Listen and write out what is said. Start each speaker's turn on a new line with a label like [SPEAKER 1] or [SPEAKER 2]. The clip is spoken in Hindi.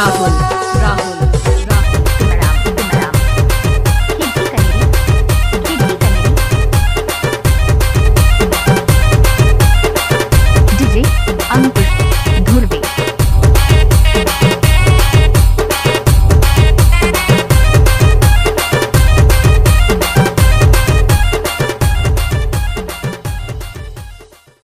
[SPEAKER 1] राहुल